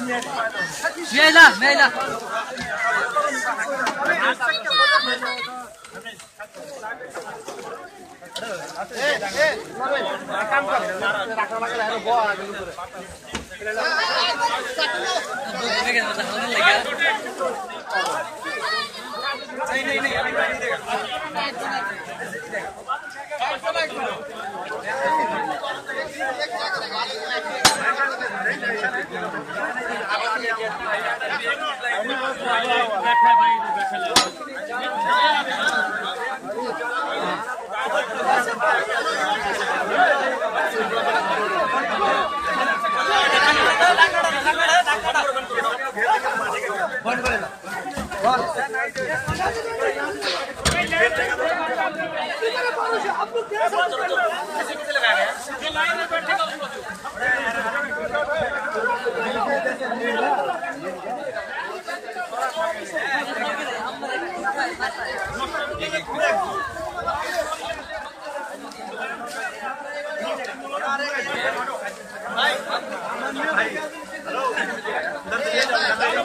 चालीस टू जी की बात है अरे डालो मेला मेला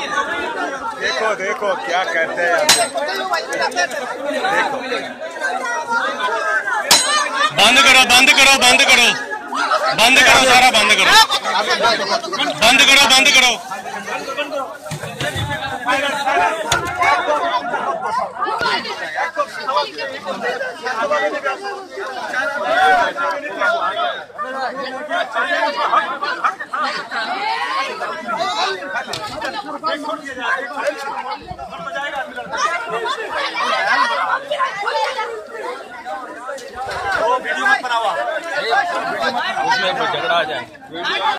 देखो देखो क्या कहते हैं। बंद करो बंद करो बंद करो। बंद करो सारा बंद करो। बंद करो बंद करो। उसमें झगड़ा आ जाए।